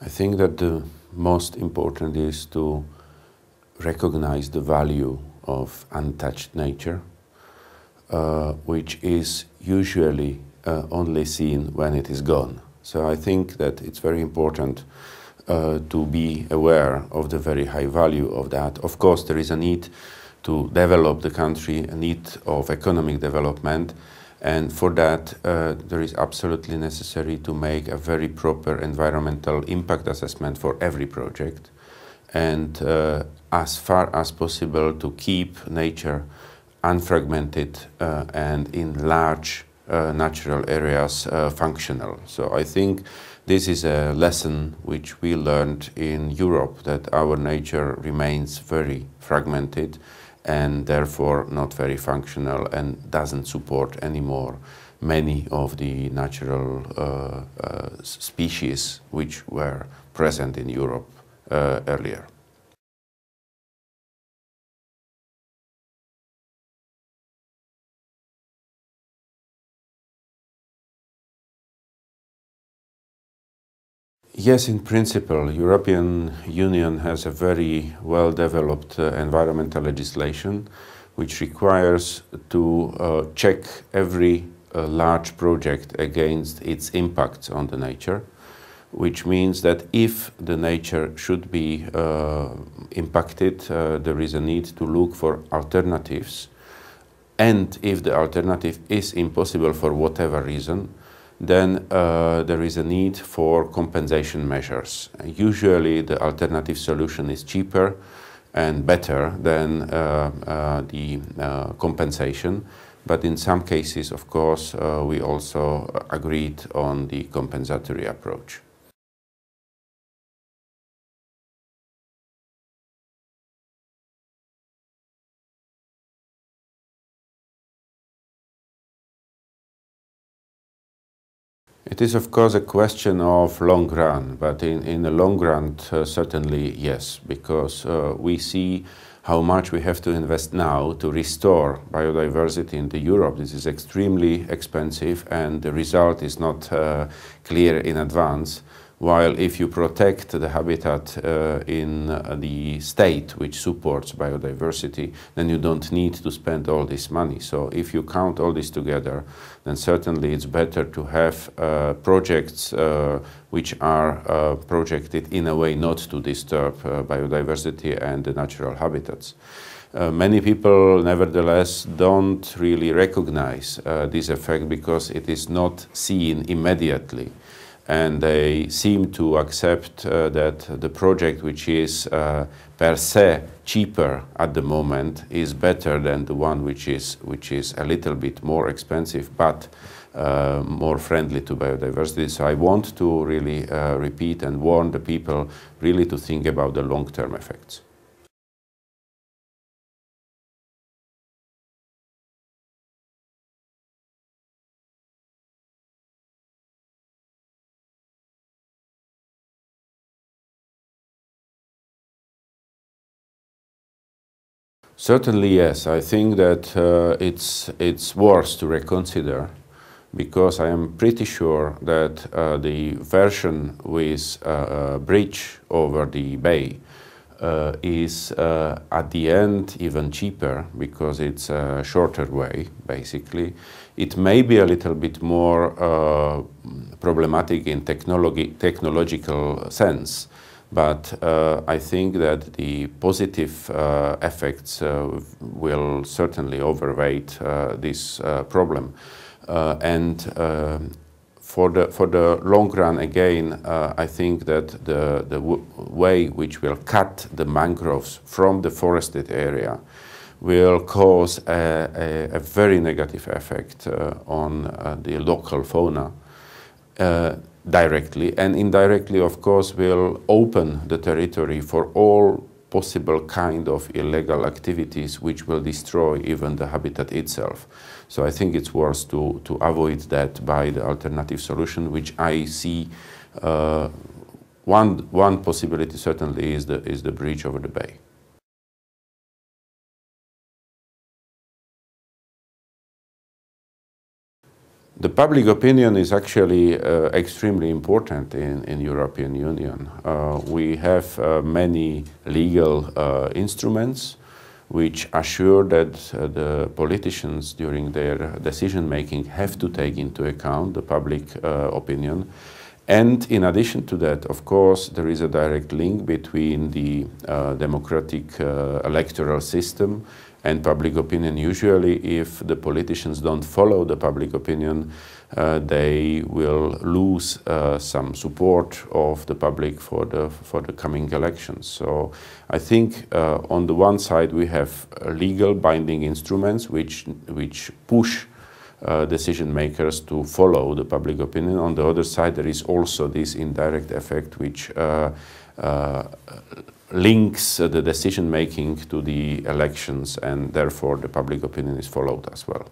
I think that the most important is to recognize the value of untouched nature, uh, which is usually uh, only seen when it is gone. So I think that it's very important uh, to be aware of the very high value of that. Of course, there is a need to develop the country, a need of economic development, and for that, uh, there is absolutely necessary to make a very proper environmental impact assessment for every project. And uh, as far as possible to keep nature unfragmented uh, and in large uh, natural areas uh, functional. So I think this is a lesson which we learned in Europe that our nature remains very fragmented and therefore not very functional and doesn't support anymore many of the natural uh, uh, species which were present in Europe uh, earlier. Yes, in principle, European Union has a very well developed uh, environmental legislation which requires to uh, check every uh, large project against its impact on the nature, which means that if the nature should be uh, impacted, uh, there is a need to look for alternatives. And if the alternative is impossible for whatever reason, then uh, there is a need for compensation measures. Usually the alternative solution is cheaper and better than uh, uh, the uh, compensation. But in some cases, of course, we also agreed on the compensatory approach. It is, of course, a question of long run, but in, in the long run, uh, certainly yes, because uh, we see how much we have to invest now to restore biodiversity in the Europe. This is extremely expensive, and the result is not uh, clear in advance. While if you protect the habitat uh, in uh, the state which supports biodiversity, then you don't need to spend all this money. So if you count all this together, then certainly it's better to have uh, projects uh, which are uh, projected in a way not to disturb uh, biodiversity and the natural habitats. many people nevertheless don't really recognize this effect because it is not seen immediately and they seem to accept uh, that the project which is uh, per se cheaper at the moment is better than the one which is which is a little bit more expensive but uh, more friendly to biodiversity. So I want to really uh, repeat and warn the people really to think about the long-term effects. Certainly, yes. I think that uh, it's, it's worth to reconsider because I am pretty sure that uh, the version with uh, a bridge over the bay uh, is uh, at the end even cheaper because it's a shorter way, basically. It may be a little bit more uh, problematic in technology, technological sense but uh, I think that the positive uh, effects uh, will certainly overweight uh, this uh, problem. Uh, and for the, for the long run, again, I think that the, the way which will cut the mangroves from the forested area will cause a, a, a very negative effect on the local fauna directly and indirectly, of course, will open the territory for all possible kind of illegal activities which will destroy even the habitat itself. So I think it's worth to, to avoid that by the alternative solution, which I see uh, one, one possibility certainly is the, is the bridge over the bay. The public opinion is actually uh, extremely important in, in European Union. Uh, we have uh, many legal uh, instruments which assure that uh, the politicians during their decision making have to take into account the public uh, opinion. And in addition to that, of course, there is a direct link between the democratic electoral system and public opinion. Usually, if the politicians don't follow the public opinion, uh, they will lose uh, some support of the public for the for the coming elections. So, I think uh, on the one side we have legal binding instruments which which push. Uh, decision makers to follow the public opinion. On the other side, there is also this indirect effect which uh, Uh, links uh, the decision making to the elections and therefore the public opinion is followed as well.